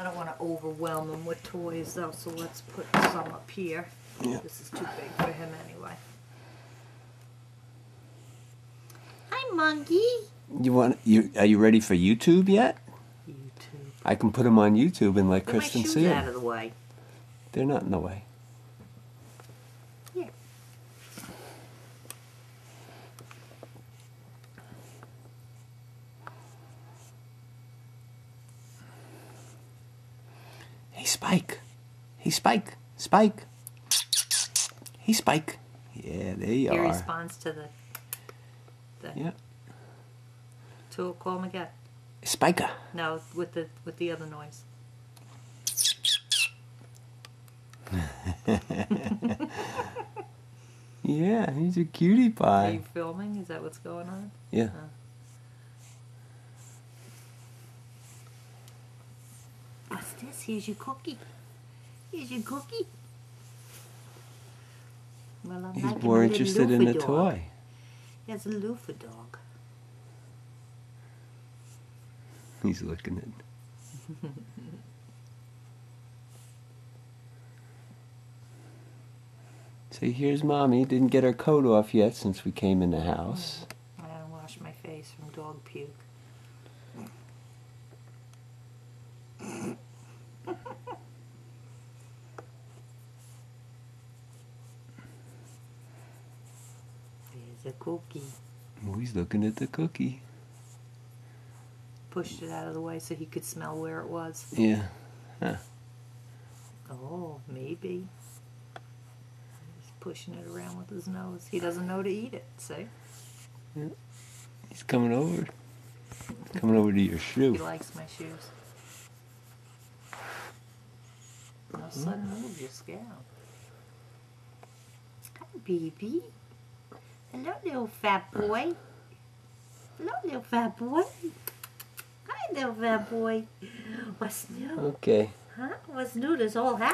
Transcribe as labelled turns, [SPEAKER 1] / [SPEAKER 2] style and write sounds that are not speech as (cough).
[SPEAKER 1] I don't want to overwhelm him with toys though, so let's put some up here.
[SPEAKER 2] Yeah.
[SPEAKER 1] This is too big for him anyway. Hi, monkey.
[SPEAKER 2] You want you? Are you ready for YouTube yet?
[SPEAKER 1] YouTube.
[SPEAKER 2] I can put them on YouTube and let
[SPEAKER 1] Get my
[SPEAKER 2] Kristen
[SPEAKER 1] shoes
[SPEAKER 2] see
[SPEAKER 1] out
[SPEAKER 2] them.
[SPEAKER 1] of the way.
[SPEAKER 2] They're not in the way.
[SPEAKER 1] Yeah.
[SPEAKER 2] Hey, Spike. Hey, Spike. Spike. Hey, Spike. Yeah, there you
[SPEAKER 1] He
[SPEAKER 2] are.
[SPEAKER 1] responds to the. the
[SPEAKER 2] Yeah.
[SPEAKER 1] To call him again.
[SPEAKER 2] Spiker.
[SPEAKER 1] No, with the with the other noise. (laughs)
[SPEAKER 2] Yeah, he's a cutie pie.
[SPEAKER 1] Are you filming? Is that what's going on?
[SPEAKER 2] Yeah.
[SPEAKER 1] What's this? Here's your cookie. Here's your cookie. Well, I'm
[SPEAKER 2] He's more interested in the
[SPEAKER 1] dog.
[SPEAKER 2] toy.
[SPEAKER 1] He has a loofah dog.
[SPEAKER 2] He's looking at. (laughs) So here's mommy. Didn't get her coat off yet since we came in the house. Mm.
[SPEAKER 1] I gotta wash my face from dog puke. There's a cookie.
[SPEAKER 2] Oh, he's looking at the cookie.
[SPEAKER 1] Pushed it out of the way so he could smell where it was.
[SPEAKER 2] Yeah.
[SPEAKER 1] Oh, maybe. He's pushing it around with his nose. He doesn't know to eat it, see? Yeah.
[SPEAKER 2] He's coming over. Coming over to your shoe.
[SPEAKER 1] He likes my shoes. No sudden move, you're scared. Hi, baby. Hello, little fat boy. Hello, little fat boy. Hi, little fat boy. What's new?
[SPEAKER 2] Okay.
[SPEAKER 1] Huh? What's new? This whole house.